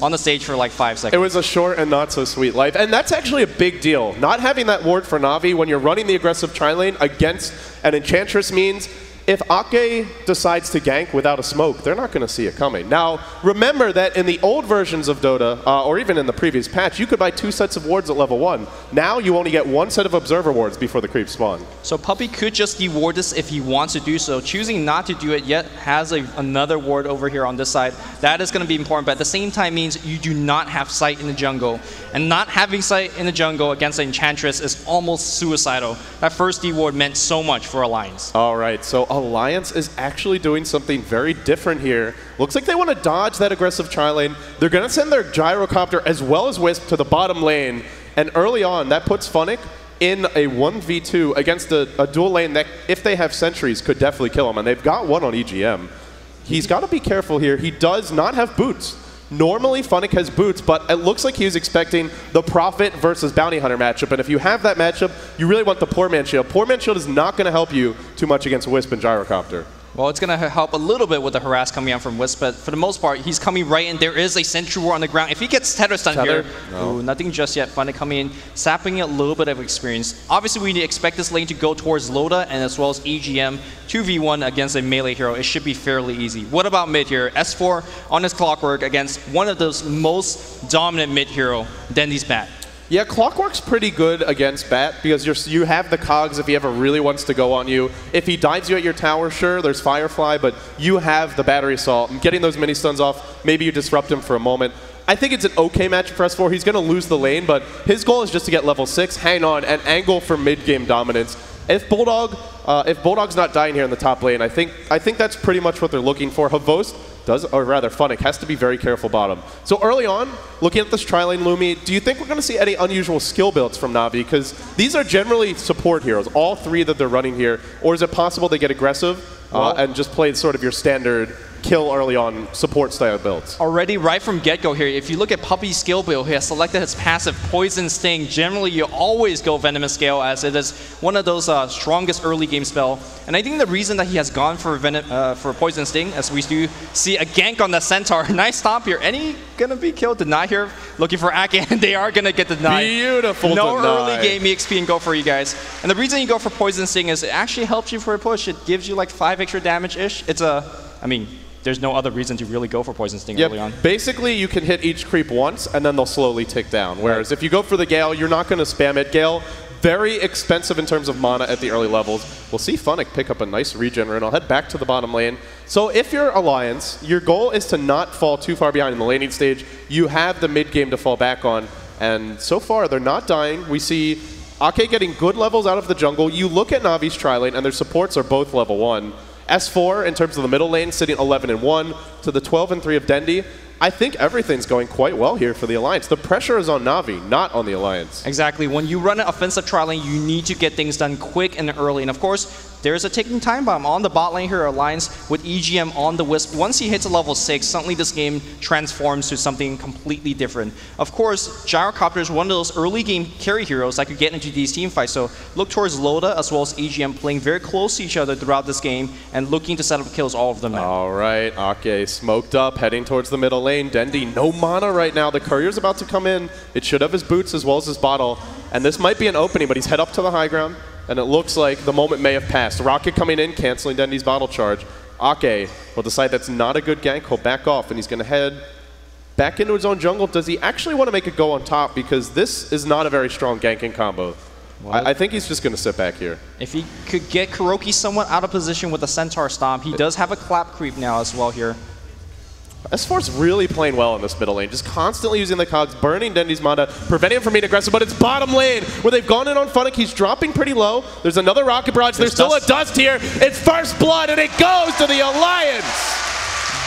on the stage for like five seconds. It was a short and not so sweet life. And that's actually a big deal. Not having that ward for Navi when you're running the aggressive tri lane against an Enchantress means if Akke decides to gank without a smoke, they're not going to see it coming. Now, remember that in the old versions of Dota, uh, or even in the previous patch, you could buy two sets of wards at level 1. Now you only get one set of Observer wards before the creeps spawn. So Puppey could just deward this if he wants to do so. Choosing not to do it yet has a, another ward over here on this side. That is going to be important, but at the same time means you do not have sight in the jungle. And not having sight in the jungle against an Enchantress is almost suicidal. That first deward meant so much for Alliance. All right, so Alliance is actually doing something very different here. Looks like they want to dodge that aggressive tri lane. They're going to send their gyrocopter as well as Wisp to the bottom lane. And early on, that puts Funn1k in a 1v2 against a, a dual lane that, if they have sentries, could definitely kill him. And they've got one on EGM. He's got to be careful here. He does not have boots. Normally, Funn1k has boots, but it looks like he was expecting the Prophet versus Bounty Hunter matchup. And if you have that matchup, you really want the Poor Man Shield. Poor Man Shield is not going to help you too much against Wisp and Gyrocopter. Well, it's going to help a little bit with the harass coming out from Wisp, but for the most part, he's coming right in. There is a Sentry Ward on the ground. If he gets Tether stun Tether? here, No. ooh, nothing just yet. Funny coming in, sapping a little bit of experience. Obviously, we expect this lane to go towards Loda and as well as EGM. 2v1 against a melee hero. It should be fairly easy. What about mid here? S4 on his clockwork against one of those most dominant mid hero, Dendi's Bat. Yeah, Clockwork's pretty good against Bat because you're, you have the cogs if he ever really wants to go on you. If he dives you at your tower, sure, there's Firefly, but you have the Battery Assault. And getting those mini stuns off, maybe you disrupt him for a moment. I think it's an okay match for S4. He's going to lose the lane, but his goal is just to get level 6, hang on, and angle for mid-game dominance. If Bulldog, uh, if Bulldog's not dying here in the top lane, I think I think that's pretty much what they're looking for. XBOCT does, or rather, Funn1k has to be very careful bottom. So early on, looking at this tri lane Lumi, do you think we're going to see any unusual skill builds from Navi? Because these are generally support heroes, all three that they're running here. Or is it possible they get aggressive uh, Well- and just play sort of your standard kill early on support style builds? Already right from get-go here, if you look at Puppey's skill build, he has selected his passive Poison Sting. Generally, you always go Venomous Gale as it is one of those uh, strongest early game spell. And I think the reason that he has gone for Venom, uh, for Poison Sting, as we do see a gank on the Centaur. (laughs) nice stop here. Any gonna be killed? Deny here, looking for Akke, (laughs) and they are gonna get denied. Beautiful No deny. early game EXP and go for you guys. And the reason you go for Poison Sting is it actually helps you for a push. It gives you like five extra damage-ish. It's a, I mean, there's no other reason to really go for Poison Sting early on. Basically, you can hit each creep once, and then they'll slowly tick down. Whereas if you go for the Gale, you're not going to spam it. Gale, very expensive in terms of mana at the early levels. We'll see Funn1k pick up a nice regen rune. I'll head back to the bottom lane. So if you're Alliance, your goal is to not fall too far behind in the laning stage. You have the mid game to fall back on, and so far they're not dying. We see Akke getting good levels out of the jungle. You look at Navi's tri lane, and their supports are both level 1. S4, in terms of the middle lane, sitting 11 and 1 to the 12 and 3 of Dendi. I think everything's going quite well here for the Alliance. The pressure is on Navi, not on the Alliance. Exactly. When you run an offensive tri lane, you need to get things done quick and early. And of course, there's a ticking time bomb on the bot lane here, Alliance with EGM on the Wisp. Once he hits a level 6, suddenly this game transforms to something completely different. Of course, Gyrocopter is one of those early game carry heroes that could get into these team fights. So look towards Loda as well as EGM playing very close to each other throughout this game and looking to set up kills all of them. All right, Akke smoked up, heading towards the middle lane. Dendi, no mana right now. The courier's about to come in. It should have his boots as well as his bottle. And this might be an opening, but he's head up to the high ground. And it looks like the moment may have passed. Rocket coming in, canceling Dendi's bottle charge. Akke will decide that's not a good gank. He'll back off, and he's going to head back into his own jungle. Does he actually want to make a go on top? Because this is not a very strong ganking combo. I, I think he's just going to sit back here. If he could get KuroKy somewhat out of position with a Centaur Stomp, he does have a clap creep now as well here. S4's really playing well in this middle lane, just constantly using the cogs, burning Dendi's mana, preventing him from being aggressive, but it's bottom lane where they've gone in on Funn1k. He's dropping pretty low. There's another Rocket Barrage. There's, There's still dust. a dust here. It's first blood, and it goes to the Alliance.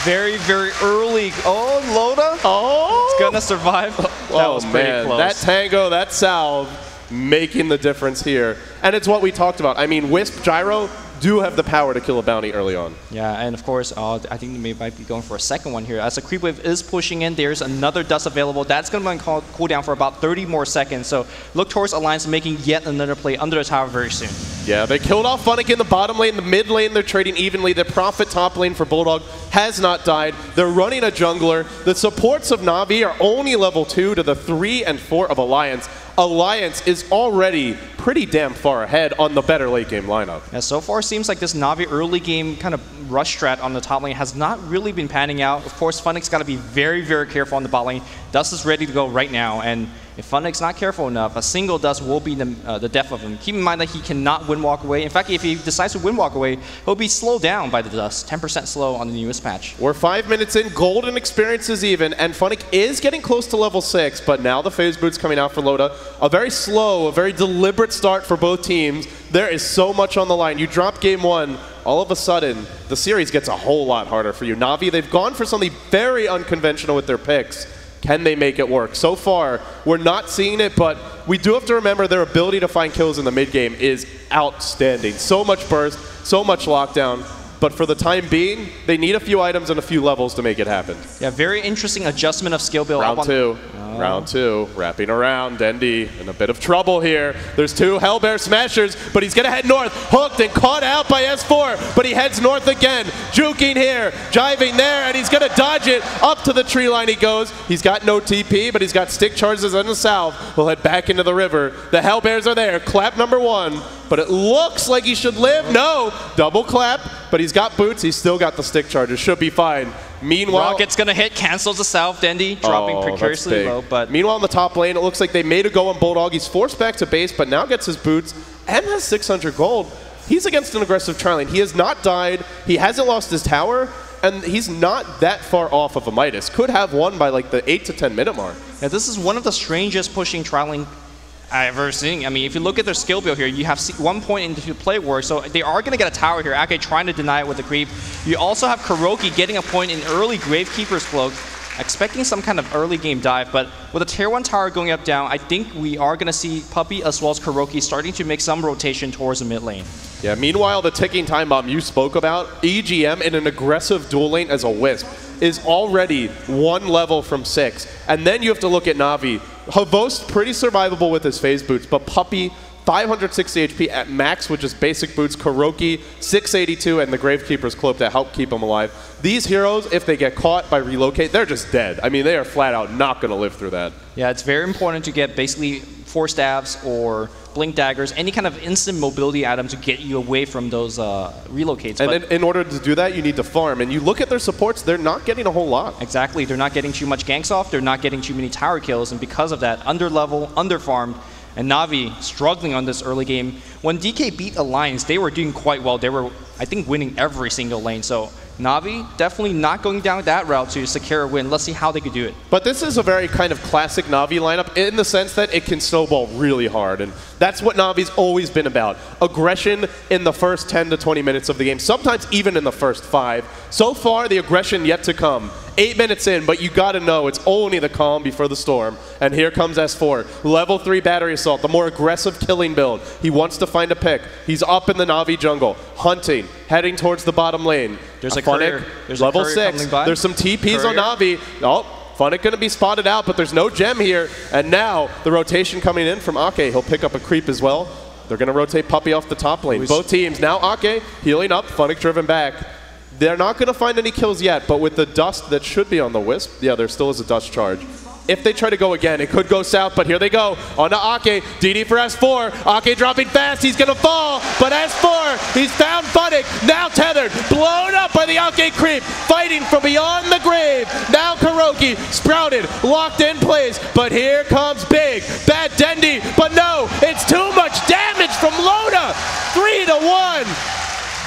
Very, very early. Oh, Loda. Oh. It's gonna survive. (laughs) (laughs) that oh, was pretty man. close. That tango, that salve, making the difference here. And it's what we talked about. I mean, Wisp, Gyro, do have the power to kill a bounty early on. Yeah, and of course, uh, I think they might be going for a second one here. As the creep wave is pushing in, there's another dust available. That's going to be on cool down for about 30 more seconds. So look towards Alliance making yet another play under the tower very soon. Yeah, they killed off Funn1k in the bottom lane. The mid lane, they're trading evenly. The Prophet top lane for Bulldog has not died. They're running a jungler. The supports of Navi are only level 2 to the 3 and 4 of Alliance. Alliance is already pretty damn far ahead on the better late game lineup. Yeah, so far seems like this Navi early game kind of rush strat on the top lane has not really been panning out. Of course, Funn1k's got to be very, very careful on the bot lane. Dust is ready to go right now, and if Funn1k's not careful enough, a single dust will be the, uh, the death of him. Keep in mind that he cannot win walk away. In fact, if he decides to win walk away, he'll be slowed down by the dust. 10% slow on the newest patch. We're five minutes in, golden experience is even, and Funn1k is getting close to level six, but now the phase boots coming out for Loda. A very slow, a very deliberate start for both teams. There is so much on the line. You drop game one, all of a sudden, the series gets a whole lot harder for you. Navi, they've gone for something very unconventional with their picks. Can they make it work? So far, we're not seeing it, but we do have to remember their ability to find kills in the mid game is outstanding. So much burst, so much lockdown. But for the time being, they need a few items and a few levels to make it happen. Yeah, very interesting adjustment of skill build. Round two. Oh. Round two. Wrapping around. Dendi in a bit of trouble here. There's two Hellbear Smashers, but he's going to head north. Hooked and caught out by S4, but he heads north again. Juking here, jiving there, and he's going to dodge it. Up to the tree line he goes. He's got no TP, but he's got stick charges in the south. He'll head back into the river. The Hellbears are there. Clap number one but it looks like he should live. No, double clap, but he's got boots. He's still got the stick charges. Should be fine. Meanwhile, Rocket's gonna hit, cancels the south. Dendi dropping oh, precariously low. But meanwhile, in the top lane, it looks like they made a go on Bulldog. He's forced back to base, but now gets his boots and has 600 gold. He's against an aggressive Trilane. He has not died. He hasn't lost his tower. And he's not that far off of a Midas. Could have won by like the 8 to 10 minute mark. Yeah, this is one of the strangest pushing Trilane I've ever seen. I mean, if you look at their skill build here, you have one point into Plague Ward, so they are going to get a tower here. Akke trying to deny it with the creep. You also have KuroKy getting a point in early Gravekeeper's Cloak, expecting some kind of early game dive, but with a tier 1 tower going up down, I think we are going to see Puppey as well as KuroKy starting to make some rotation towards the mid lane. Yeah, meanwhile, the ticking time bomb you spoke about, EGM in an aggressive dual lane as a Wisp is already one level from six. And then you have to look at Navi. XBOCT pretty survivable with his phase boots, but Puppey 560 HP at max with just basic boots, KuroKy 682, and the Gravekeeper's Cloak to help keep him alive. These heroes, if they get caught by relocate, they're just dead. I mean, they are flat out not going to live through that. Yeah, it's very important to get basically Force Staves or blink daggers, any kind of instant mobility item to get you away from those uh, relocates. And in, in, order to do that, you need to farm. And you look at their supports, they're not getting a whole lot. Exactly. They're not getting too much ganks off. They're not getting too many tower kills. And because of that, under level, under farmed, and Navi struggling on this early game. When DK beat Alliance, they were doing quite well. They were, I think, winning every single lane. So Navi definitely not going down that route to secure a win. Let's see how they could do it. But this is a very kind of classic Navi lineup in the sense that it can snowball really hard. And that's what Navi's always been about. Aggression in the first 10 to 20 minutes of the game, sometimes even in the first five. So far, the aggression yet to come. Eight minutes in, but you gotta know it's only the calm before the storm. And here comes S4. Level 3 battery assault, the more aggressive killing build. He wants to find a pick. He's up in the Navi jungle, hunting, heading towards the bottom lane. There's a, a courier. There's level a 6. There's some TPs courier. on Navi. Oh, Funnick going to be spotted out, but there's no gem here. And now the rotation coming in from Akke. He'll pick up a creep as well. They're going to rotate Puppey off the top lane. Both teams now Akke healing up, Funn1k driven back. They're not going to find any kills yet, but with the dust that should be on the Wisp, yeah, there still is a dust charge. If they try to go again, it could go south, but here they go. On to Akke. DD for S4. Akke dropping fast. He's going to fall, but S4, he's found Funn1k. Now tethered. Blown up by the Akke creep. Fighting from beyond the grave. Now KuroKy sprouted, locked in place, but here comes Big. Bad Dendi, but no, it's too much damage from Loda. Three to one.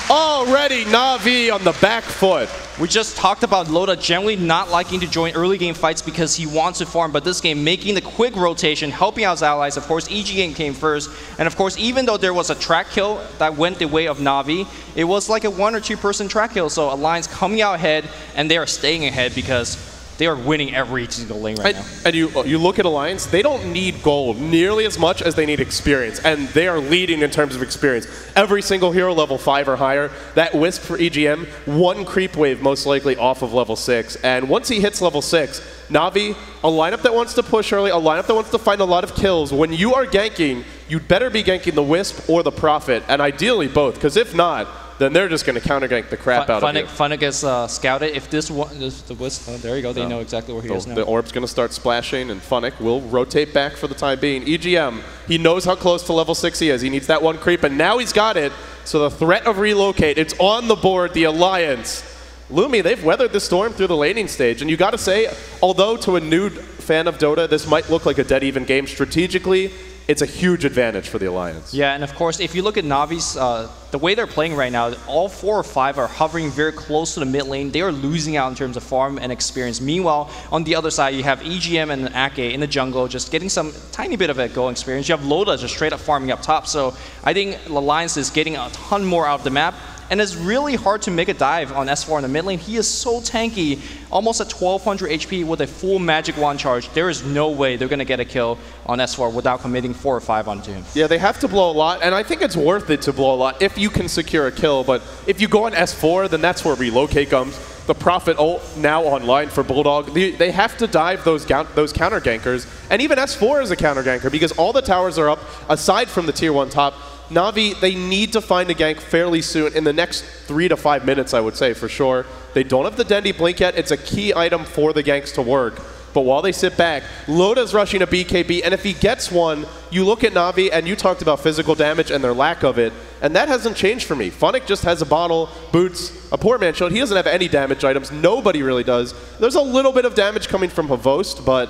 Already Navi on the back foot. We just talked about Loda generally not liking to join early game fights because he wants to farm, but this game making the quick rotation, helping out his allies. Of course, EG game came first, and of course, even though there was a track kill that went the way of Navi, it was like a one or two person track kill, so Alliance coming out ahead, and they are staying ahead because They are winning every single lane right and, now. and you uh, you look at Alliance, they don't need gold nearly as much as they need experience, and they are leading in terms of experience. Every single hero level five or higher. That Wisp for EGM, one creep wave most likely off of level six, and once he hits level six, Navi, a lineup that wants to push early, a lineup that wants to find a lot of kills. When you are ganking, you'd better be ganking the Wisp or the Prophet, and ideally both, because if not, then they're just going to counter gank the crap out of you. Funn1k, is uh, scouted. If this one, this, the oh, there you go. They No. know exactly where he the, is now. The orb's going to start splashing, and Funn1k will rotate back for the time being. EGM, he knows how close to level 6 he is. He needs that one creep, and now he's got it. So the threat of relocate, it's on the board, the Alliance. Lumi, they've weathered the storm through the laning stage, and you got to say, although to a new fan of Dota, this might look like a dead even game, strategically, it's a huge advantage for the Alliance. Yeah, and of course, if you look at Navi's, uh, the way they're playing right now, all four or five are hovering very close to the mid lane. They are losing out in terms of farm and experience. Meanwhile, on the other side, you have EGM and Akke in the jungle, just getting some tiny bit of a go experience. You have Loda just straight up farming up top. So I think the Alliance is getting a ton more out of the map. And it's really hard to make a dive on S4 in the mid lane. He is so tanky, almost at 1200 HP with a full magic wand charge. There is no way they're going to get a kill on S4 without committing four or five onto him. Yeah, they have to blow a lot, and I think it's worth it to blow a lot if you can secure a kill. But if you go on S4, then that's where relocate comes. The Prophet ult now online for Bulldog. They, they have to dive those those counter gankers, and even S4 is a counter ganker because all the towers are up aside from the tier one top. Navi, they need to find a gank fairly soon in the next three to five minutes, I would say for sure. They don't have the Dendi Blink yet. It's a key item for the ganks to work. But while they sit back, Loda's rushing a BKB, and if he gets one, you look at Navi, and you talked about physical damage and their lack of it, and that hasn't changed for me. Funn1k just has a bottle, boots, a poor man shield. He doesn't have any damage items. Nobody really does. There's a little bit of damage coming from XBOCT, but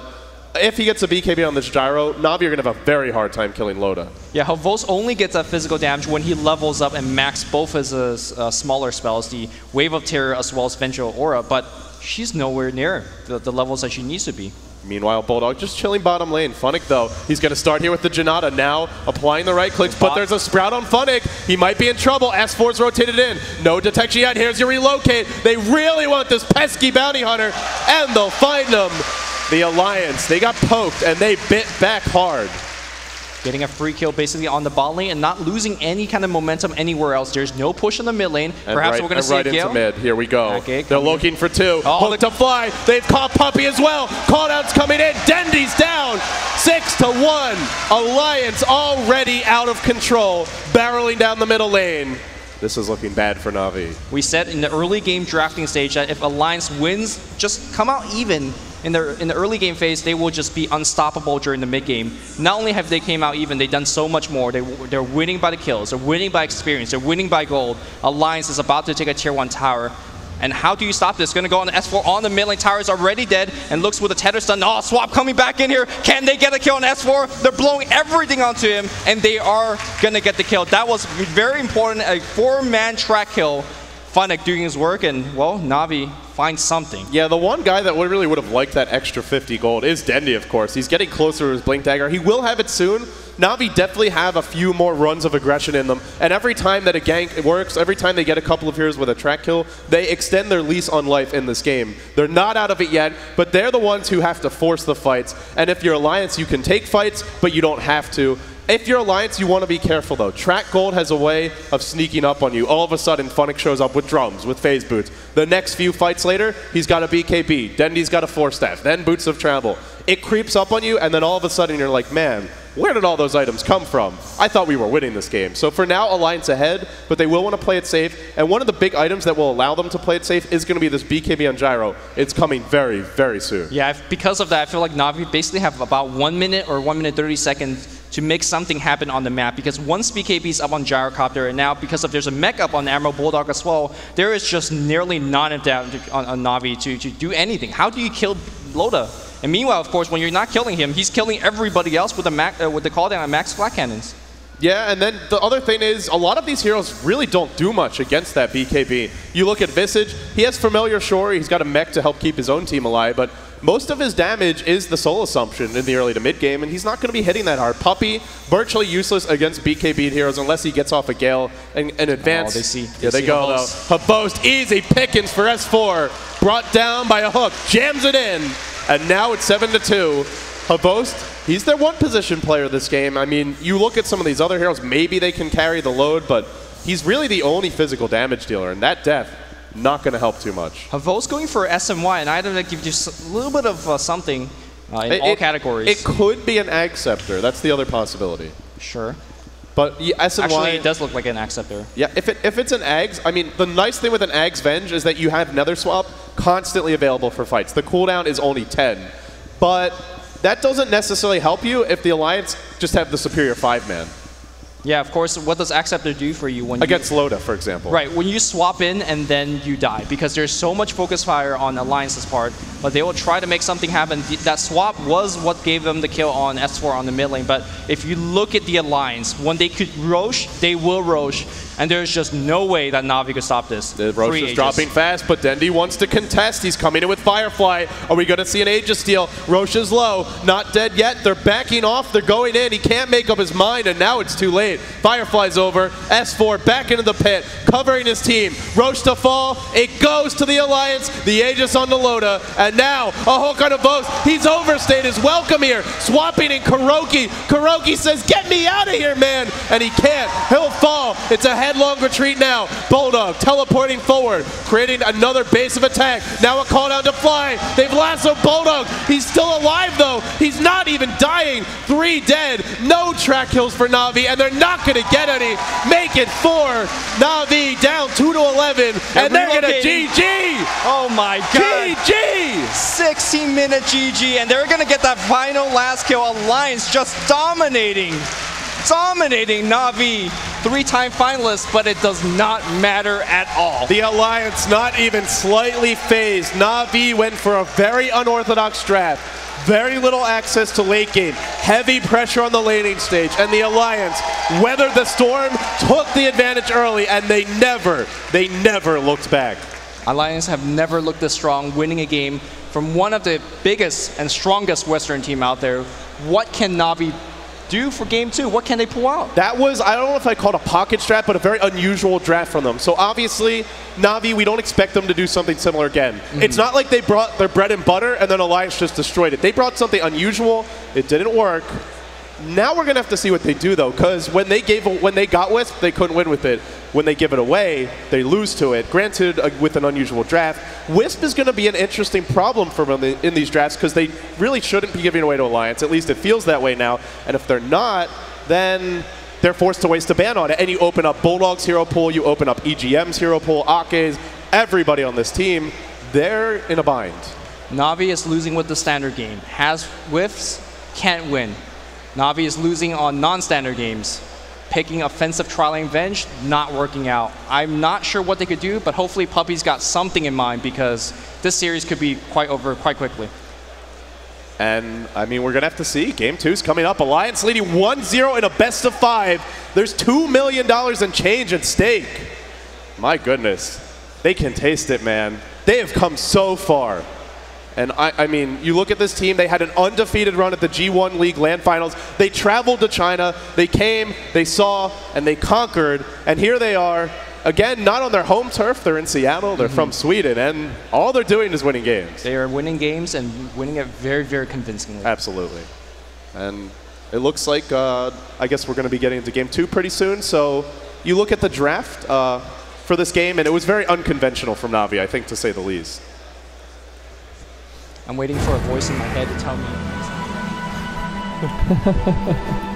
if he gets a BKB on this gyro, Navi are going to have a very hard time killing Loda. Yeah, XBOCT only gets that physical damage when he levels up and max both his uh, uh, smaller spells, the Wave of Terror as well as Vengeful Aura, but she's nowhere near the, the levels that she needs to be. Meanwhile, Bulldog just chilling bottom lane. Funn1k, though, he's going to start here with the Jinada now, applying the right clicks, but there's a Sprout on Funn1k. He might be in trouble. S4's rotated in. No detection yet. Here's your relocate. They really want this pesky bounty hunter, and they'll find him. The Alliance, they got poked, and they bit back hard. Getting a free kill basically on the bot lane and not losing any kind of momentum anywhere else. There's no push in the mid lane. And Perhaps right, we're going to see right a into mid. Here we go. Okay, They're looking for two. Oh, Hook to fly. They've caught Puppey as well. Call outs coming in. Dendi's down. Six to one. Alliance already out of control, barreling down the middle lane. This is looking bad for Navi. We said in the early game drafting stage that if Alliance wins, just come out even in the in the early game phase, they will just be unstoppable during the mid game. Not only have they came out even, they've done so much more. They they're winning by the kills, they're winning by experience, they're winning by gold. Alliance is about to take a tier one tower. And how do you stop this? To go on the S4 on the mid lane. Tower is already dead and looks with a tether stun. Oh, Swap coming back in here. Can they get a kill on S4? They're blowing everything onto him, and they are to get the kill. That was very important. A four-man track kill. Funn1k doing his work, and, well, Navi finds something. Yeah, the one guy that really would have liked that extra 50 gold is Dendi, of course. He's getting closer to his Blink Dagger. He will have it soon. Navi definitely have a few more runs of aggression in them, and every time that a gank works, every time they get a couple of heroes with a track kill, they extend their lease on life in this game. They're not out of it yet, but they're the ones who have to force the fights. And if you're Alliance, you can take fights, but you don't have to. If you're Alliance, you want to be careful though. Track Gold has a way of sneaking up on you. All of a sudden, Funn1k shows up with drums, with phase boots. The next few fights later, he's got a BKB. Dendi's got a Force Staff. Then Boots of Travel. It creeps up on you, and then all of a sudden you're like, man, where did all those items come from? I thought we were winning this game. So for now, Alliance ahead, but they will want to play it safe. And one of the big items that will allow them to play it safe is going to be this BKB on Gyro. It's coming very, very soon. Yeah, because of that, I feel like Navi basically have about one minute or one minute 30 seconds to make something happen on the map because once BKB is up on Gyrocopter and now because of there's a mech up on Admiral Bulldog as well, there is just nearly none of that on, on Navi to, to do anything. How do you kill Loda? And meanwhile, of course, when you're not killing him, he's killing everybody else with the, mac, uh, with the call down on max Flak Cannons. Yeah, and then the other thing is, a lot of these heroes really don't do much against that BKB. You look at Visage, he has Familiar Shore, he's got a mech to help keep his own team alive, but most of his damage is the Soul Assumption in the early to mid game, and he's not going to be hitting that hard. Puppey, virtually useless against BKB heroes unless he gets off a Gale and, and advance. Oh, they see- yeah, they they see go XBOCT. though. XBOCT, easy pickings for S4. brought down by a hook, jams it in, and now it's 7 to 2. XBOCT, he's their one position player this game. I mean, you look at some of these other heroes, maybe they can carry the load, but he's really the only physical damage dealer, and that death not going to help too much. XBOCT going for SMY, and I don't know, give you a little bit of uh, something uh, in It- all it- categories. It could be an Ag Scepter. That's the other possibility. Sure. But yeah, SNY, Actually, it does look like an Ag Scepter. Yeah, if, it, if it's an Ags, I mean, the nice thing with an Ags Venge is that you have Nether Swap constantly available for fights. The cooldown is only 10. But that doesn't necessarily help you if the Alliance just have the superior 5-man. Yeah, of course. What does Ag Scepter do for you when Against you, Loda, for example. Right, when you swap in and then you die because there's so much focus fire on Alliance's part, but they will try to make something happen. That swap was what gave them the kill on S4 on the mid lane, but if you look at the Alliance, when they could Rosh, they will Rosh, and there's just no way that Navi could stop this. The Rosh is dropping fast, but Dendi wants to contest. He's coming in with Firefly. Are we going to see an Aegis steal? Rosh is low, not dead yet. They're backing off. They're going in. He can't make up his mind, and now it's too late. Firefly's over. S4 back into the pit, covering his team. Rosh to fall. It goes to the Alliance. The Aegis on the Loda, and now a hook on a boat. He's overstayed his welcome here, swapping in KuroKy. KuroKy says, "Get me out of here, man!" And he can't. He'll fall. It's a headlong retreat now. Bulldog teleporting forward, creating another base of attack. Now a call down to fly. They've lassoed Bulldog. He's still alive though. He's not even dying. Three dead. No track kills for Navi, and they're not going to get any. Make it four. Navi down two to eleven, and they're going to. GG. Oh my god. GG. 16 minute GG, and they're gonna get that final last kill. Alliance just dominating, dominating Navi. Three time finalist, but it does not matter at all. The Alliance not even slightly phased. Navi went for a very unorthodox draft. Very little access to late game. Heavy pressure on the laning stage. And the Alliance weathered the storm, took the advantage early, and they never, they never looked back. Alliance have never looked this strong, winning a game from one of the biggest and strongest Western team out there. What can Navi do for game two? What can they pull out? That was, I don't know if I called a pocket draft, but a very unusual draft from them. So obviously, Navi, we don't expect them to do something similar again. Mm-hmm. It's not like they brought their bread and butter and then Alliance just destroyed it. They brought something unusual. It didn't work. Now we're gonna have to see what they do though, because when they gave when they got Wisp, they couldn't win with it. When they give it away, they lose to it. Granted, uh, with an unusual draft, Wisp is to be an interesting problem for them in these drafts because they really shouldn't be giving away to Alliance. At least it feels that way now. And if they're not, then they're forced to waste a ban on it. And you open up Bulldog's hero pool, you open up EGM's hero pool, Akke's, everybody on this team. They're in a bind. Navi is losing with the standard game. Has whiffs, can't win. Navi is losing on non-standard games. Picking offensive trialing Venge, not working out. I'm not sure what they could do, but hopefully Puppey's got something in mind because this series could be quite over quite quickly. And I mean, we're going to have to see. Game two's coming up. Alliance leading 1 0 in a best of five. There's $2 million in change at stake. My goodness. They can taste it, man. They have come so far. And I, I mean, you look at this team, they had an undefeated run at the G1 League LAN Finals. They traveled to China, they came, they saw, and they conquered. And here they are, again, not on their home turf. They're in Seattle, they're from Sweden, and all they're doing is winning games. They are winning games and winning it very, very convincingly. Absolutely. And it looks like, uh, I guess we're going to be getting into game two pretty soon. So you look at the draft uh, for this game, and it was very unconventional from Navi, I think, to say the least. I'm waiting for a voice in my head to tell me. (laughs)